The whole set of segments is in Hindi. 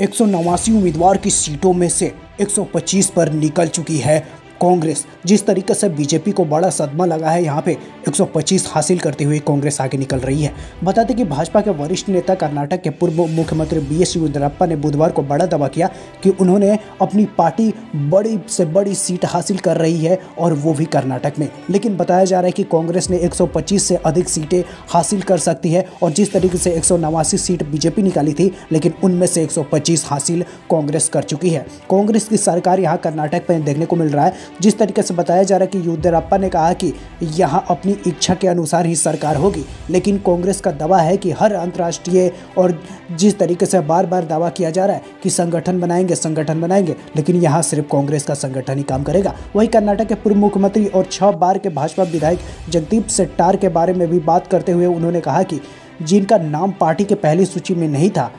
एक सौ नवासी उम्मीदवार की सीटों में से 125 पर निकल चुकी है। कांग्रेस। जिस तरीके से बीजेपी को बड़ा सदमा लगा है, यहाँ पे 125 हासिल करते हुए कांग्रेस आगे निकल रही है। बता दें कि भाजपा के वरिष्ठ नेता कर्नाटक के पूर्व मुख्यमंत्री बी एस येदियुरप्पा ने बुधवार को बड़ा दावा किया कि उन्होंने अपनी पार्टी बड़ी से बड़ी सीट हासिल कर रही है और वो भी कर्नाटक में। लेकिन बताया जा रहा है कि कांग्रेस ने एक सौ पच्चीस से अधिक सीटें हासिल कर सकती है और जिस तरीके से एक सौ नवासी सीट बीजेपी निकाली थी, लेकिन उनमें से एक सौ पच्चीस हासिल कांग्रेस कर चुकी है। कांग्रेस की सरकार यहाँ कर्नाटक में देखने को मिल रहा है। जिस तरीके से बताया जा रहा है कि येदियुरप्पा ने कहा कि यहाँ अपनी इच्छा के अनुसार ही सरकार होगी, लेकिन कांग्रेस का दावा है कि हर अंतर्राष्ट्रीय और जिस तरीके से बार बार दावा किया जा रहा है कि संगठन बनाएँगे संगठन बनाएँगे, लेकिन यहाँ सिर्फ़ कांग्रेस का संगठन ही काम करेगा। वहीं कर्नाटक के पूर्व मुख्यमंत्री और छह बार के भाजपा विधायक जगदीप सेट्टार के बारे में भी बात करते हुए उन्होंने कहा कि जिनका नाम पार्टी के पहली सूची में नहीं था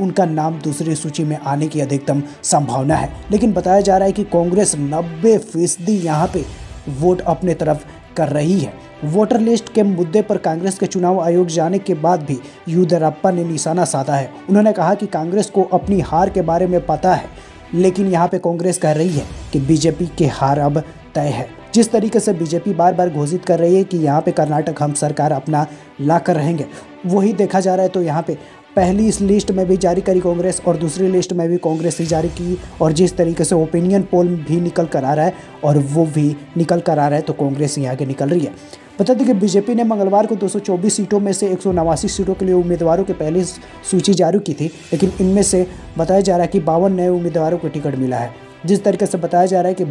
उनका नाम दूसरी सूची में आने की अधिकतम संभावना है। लेकिन बताया जा रहा है कि कांग्रेस नब्बे फ़ीसदी यहाँ पे वोट अपने तरफ़ कर रही है। वोटर लिस्ट के मुद्दे पर कांग्रेस के चुनाव आयोग जाने के बाद भी येदियुरप्पा ने निशाना साधा है। उन्होंने कहा कि कांग्रेस को अपनी हार के बारे में पता है, लेकिन यहाँ पे कांग्रेस कह रही है कि बीजेपी की हार अब तय है। जिस तरीके से बीजेपी बार बार घोषित कर रही है कि यहाँ पे कर्नाटक हम सरकार अपना ला कर रहेंगे, वही देखा जा रहा है तो यहाँ पे पहली इस लिस्ट में भी जारी करी कांग्रेस और दूसरी लिस्ट में भी कांग्रेस ही जारी की और जिस तरीके से ओपिनियन पोल भी निकल कर आ रहा है और वो भी निकल कर आ रहा है तो कांग्रेस ही आगे निकल रही है। बता दें कि बीजेपी ने मंगलवार को 224 सीटों में से एक सौ नवासी सीटों के लिए उम्मीदवारों की पहली सूची जारी की थी, लेकिन इनमें से बताया जा रहा है कि बावन नए उम्मीदवारों को टिकट मिला है। जिस तरीके से बताया जा रहा है कि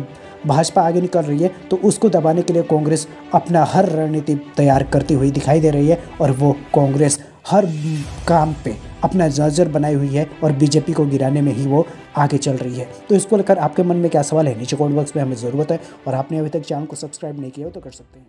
भाजपा आगे निकल रही है तो उसको दबाने के लिए कांग्रेस अपना हर रणनीति तैयार करती हुई दिखाई दे रही है और वो कांग्रेस हर काम पे अपना जर्जर बनाई हुई है और बीजेपी को गिराने में ही वो आगे चल रही है। तो इसको लेकर आपके मन में क्या सवाल है? नीचे कॉमेंट बॉक्स में हमें ज़रूरत है और आपने अभी तक चैनल को सब्सक्राइब नहीं किया हो तो कर सकते हैं।